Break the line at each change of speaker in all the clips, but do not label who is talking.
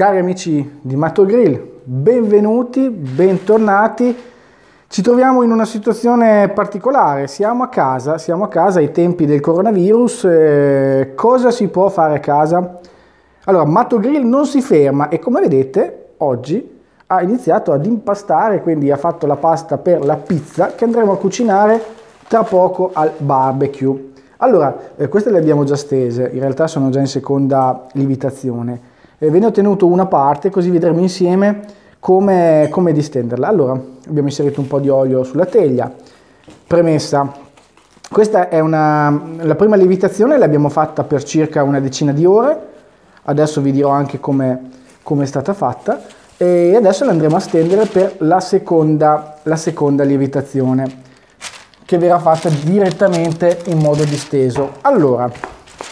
Cari amici di Matto Grill, benvenuti, bentornati. Ci troviamo in una situazione particolare, siamo a casa, siamo a casa ai tempi del coronavirus. Eh, cosa si può fare a casa? Allora, Matto Grill non si ferma e come vedete oggi ha iniziato ad impastare, quindi ha fatto la pasta per la pizza che andremo a cucinare tra poco al barbecue. Allora, eh, queste le abbiamo già stese, in realtà sono già in seconda lievitazione eh, ve ne ho tenuto una parte così vedremo insieme come, come distenderla. Allora, abbiamo inserito un po' di olio sulla teglia, premessa, questa è una, la prima lievitazione l'abbiamo fatta per circa una decina di ore, adesso vi dirò anche come è stata fatta e adesso la andremo a stendere per la seconda, la seconda lievitazione che verrà fatta direttamente in modo disteso. Allora,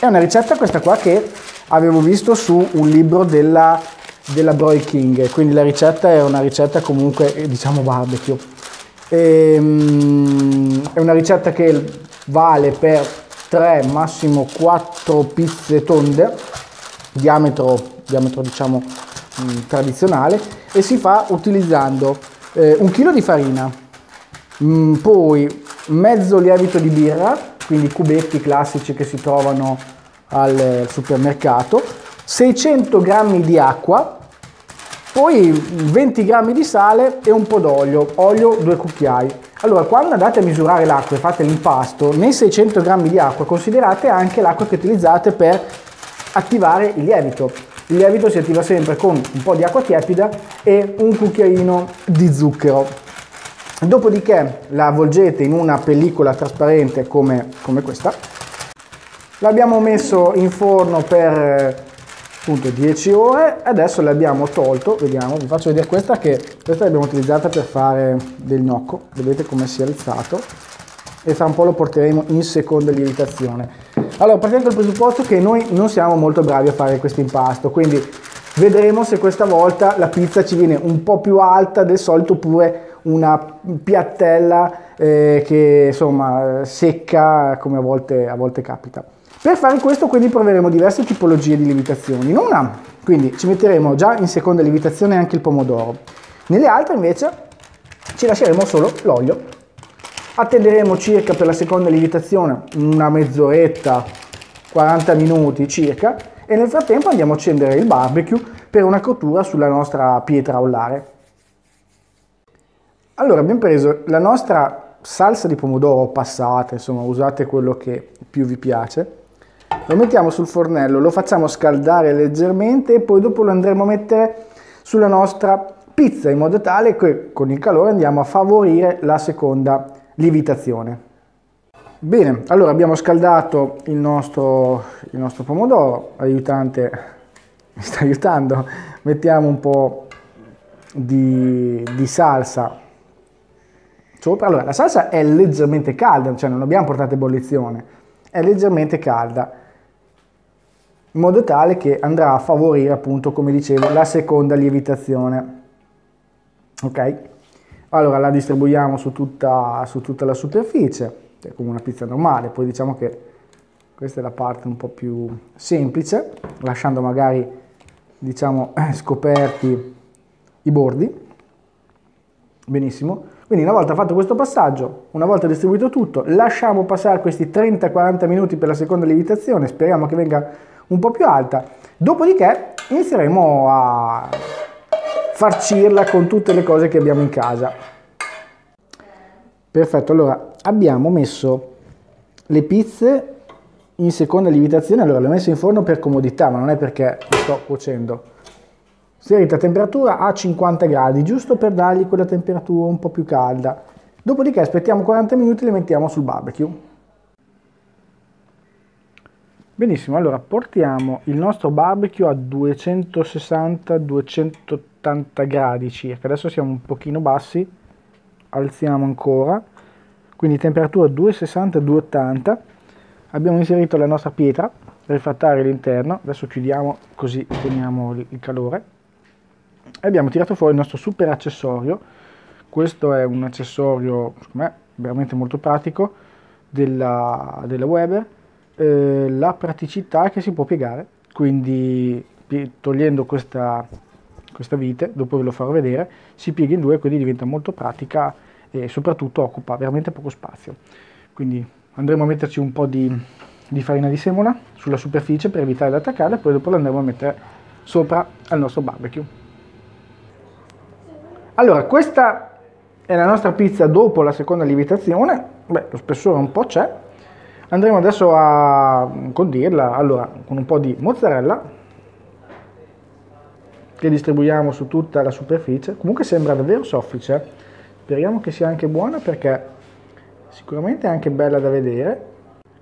è una ricetta questa qua che avevo visto su un libro della, della Broil King, quindi la ricetta è una ricetta comunque eh, diciamo barbecue. E, um, è una ricetta che vale per 3, massimo 4 pizze tonde, diametro, diametro diciamo mh, mm, tradizionale, e si fa utilizzando eh, un chilo di farina, mh, mm, poi mezzo lievito di birra, quindi cubetti classici che si trovano al supermercato, 600 g di acqua, poi 20 g di sale e un po' d'olio, olio 2 cucchiai. Allora, quando andate a misurare l'acqua e fate l'impasto, nei 600 g di acqua considerate anche l'acqua che utilizzate per attivare il lievito. Il lievito si attiva sempre con un po' di acqua tiepida e un cucchiaino di zucchero. Dopodiché la avvolgete in una pellicola trasparente come, come questa L'abbiamo messo in forno per eh, appunto 10 ore adesso l'abbiamo tolto, vediamo, vi faccio vedere questa che questa l'abbiamo utilizzata per fare del gnocco, vedete come si è alzato e fra un po' lo porteremo in seconda lievitazione. Allora, partendo dal presupposto che noi non siamo molto bravi a fare questo impasto, quindi vedremo se questa volta la pizza ci viene un po' più alta del solito oppure una piattella eh, che insomma secca come a volte, a volte capita. Per fare questo quindi proveremo diverse tipologie di lievitazioni. In una, quindi ci metteremo già in seconda lievitazione anche il pomodoro. Nelle altre invece ci lasceremo solo l'olio. Attenderemo circa per la seconda lievitazione una mezz'oretta, 40 minuti circa e nel frattempo andiamo a accendere il barbecue per una cottura sulla nostra pietra ollare. Allora abbiamo preso la nostra salsa di pomodoro passata, insomma usate quello che più vi piace lo mettiamo sul fornello, lo facciamo scaldare leggermente e poi dopo lo andremo a mettere sulla nostra pizza in modo tale che con il calore andiamo a favorire la seconda lievitazione. Bene, allora abbiamo scaldato il nostro, il nostro pomodoro, l'aiutante mi sta aiutando, mettiamo un po' di, di salsa sopra. Allora, la salsa è leggermente calda, cioè non abbiamo portato ebollizione, è leggermente calda in modo tale che andrà a favorire appunto come dicevo la seconda lievitazione. Ok? Allora la distribuiamo su tutta, su tutta la superficie è come una pizza normale. Poi diciamo che questa è la parte un po' più semplice lasciando magari diciamo scoperti i bordi. Benissimo quindi una volta fatto questo passaggio, una volta distribuito tutto, lasciamo passare questi 30-40 minuti per la seconda lievitazione, speriamo che venga un po' più alta. Dopodiché inizieremo a farcirla con tutte le cose che abbiamo in casa. Perfetto, allora abbiamo messo le pizze in seconda lievitazione, allora le ho messe in forno per comodità, ma non è perché sto cuocendo. Serita a temperatura a 50 gradi, giusto per dargli quella temperatura un po' più calda. Dopodiché aspettiamo 40 minuti e le mettiamo sul barbecue. Benissimo, allora portiamo il nostro barbecue a 260-280 gradi circa, adesso siamo un pochino bassi, alziamo ancora, quindi temperatura 260-280, abbiamo inserito la nostra pietra refrattaria all'interno, adesso chiudiamo così teniamo il calore, e abbiamo tirato fuori il nostro super accessorio, questo è un accessorio, secondo me, veramente molto pratico, della, della Weber, eh, la praticità che si può piegare, quindi togliendo questa, questa vite, dopo ve lo farò vedere, si piega in due, quindi diventa molto pratica e soprattutto occupa veramente poco spazio. Quindi andremo a metterci un po' di, di farina di semola sulla superficie per evitare di attaccarla e poi dopo lo andremo a mettere sopra al nostro barbecue. Allora, questa è la nostra pizza dopo la seconda lievitazione, beh, lo spessore un po' c'è, andremo adesso a condirla, allora, con un po' di mozzarella, che distribuiamo su tutta la superficie, comunque sembra davvero soffice, speriamo che sia anche buona perché sicuramente è anche bella da vedere,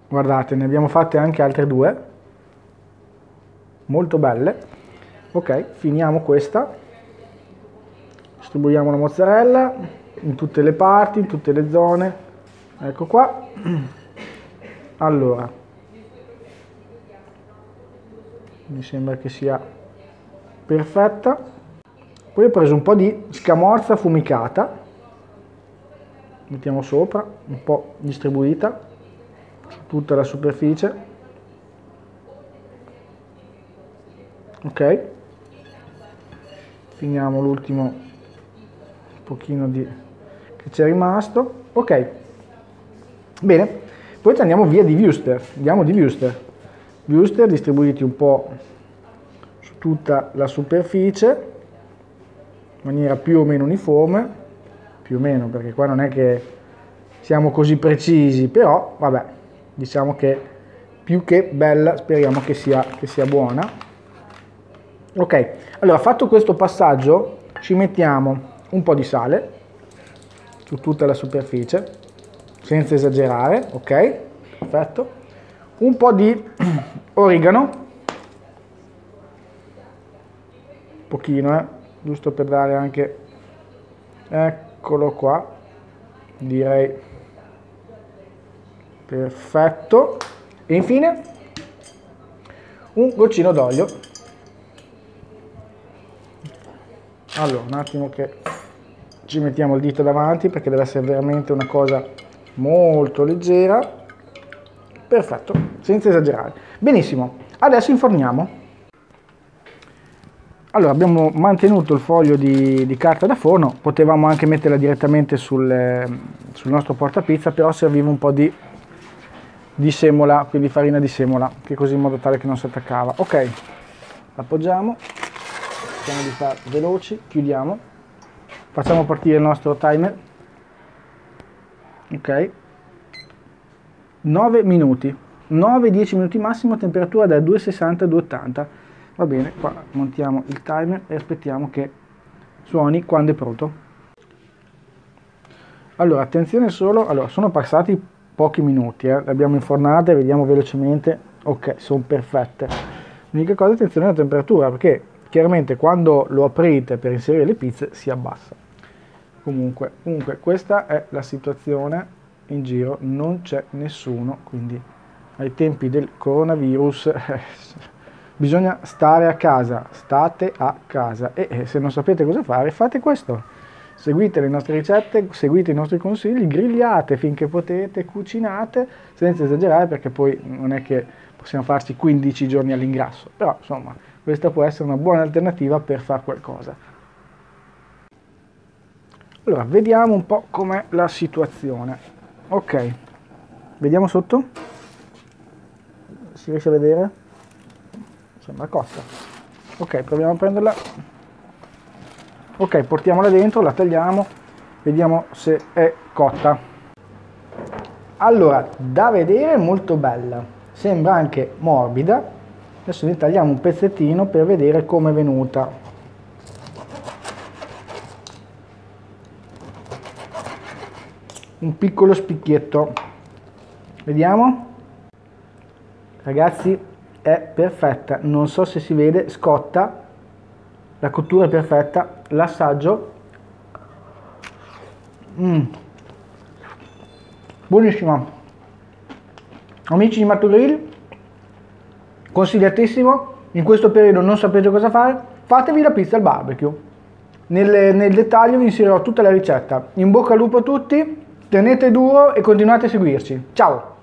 guardate ne abbiamo fatte anche altre due, molto belle, ok, finiamo questa, distribuiamo la mozzarella in tutte le parti, in tutte le zone, ecco qua, allora, mi sembra che sia perfetta. Poi ho preso un po' di scamorza affumicata. Mettiamo sopra un po' distribuita su tutta la superficie. Ok. Finiamo l'ultimo pochino di che c'è rimasto. Ok. Bene. Poi andiamo via di Wuster andiamo di Wuster Wuster distribuiti un po' tutta la superficie in maniera più o meno uniforme, più o meno perché qua non è che siamo così precisi, però vabbè, diciamo che più che bella speriamo che sia, che sia buona. Ok, allora fatto questo passaggio ci mettiamo un po' di sale su tutta la superficie, senza esagerare, ok? Perfetto. Un po' di origano pochino, eh, giusto per dare anche, eccolo qua, direi perfetto. E infine un goccino d'olio. Allora, un attimo che ci mettiamo il dito davanti perché deve essere veramente una cosa molto leggera. Perfetto, senza esagerare. Benissimo, adesso inforniamo. Allora, abbiamo mantenuto il foglio di, di, carta da forno, potevamo anche metterla direttamente sul, sul nostro portapizza, però serviva un po' di, di, semola, quindi farina di semola, che così in modo tale che non si attaccava. Ok, appoggiamo, cerchiamo di fare veloci, chiudiamo, facciamo partire il nostro timer. Ok, 9 minuti, 9-10 minuti massimo, temperatura da 260 a 280 va bene qua montiamo il timer e aspettiamo che suoni quando è pronto. Allora attenzione solo allora sono passati pochi minuti eh. le abbiamo infornate vediamo velocemente. Ok sono perfette. L'unica cosa attenzione alla temperatura perché chiaramente quando lo aprite per inserire le pizze si abbassa comunque comunque questa è la situazione in giro non c'è nessuno quindi ai tempi del coronavirus bisogna stare a casa, state a casa e se non sapete cosa fare fate questo. Seguite le nostre ricette, seguite i nostri consigli, grigliate finché potete, cucinate senza esagerare perché poi non è che possiamo farci 15 giorni all'ingrasso, però insomma questa può essere una buona alternativa per fare qualcosa. Allora, vediamo un po' com'è la situazione. Ok, vediamo sotto? Si riesce a vedere? sembra cotta. Ok proviamo a prenderla. Ok portiamola dentro la tagliamo. Vediamo se è cotta. Allora da vedere molto bella. Sembra anche morbida. Adesso ne tagliamo un pezzettino per vedere come è venuta un piccolo spicchietto vediamo ragazzi è perfetta, non so se si vede, scotta, la cottura è perfetta, l'assaggio, mm. buonissima. Amici di Matto Grill, consigliatissimo, in questo periodo non sapete cosa fare, fatevi la pizza al barbecue. Nel, nel dettaglio vi inserirò tutta la ricetta. In bocca al lupo a tutti, tenete duro e continuate a seguirci. Ciao!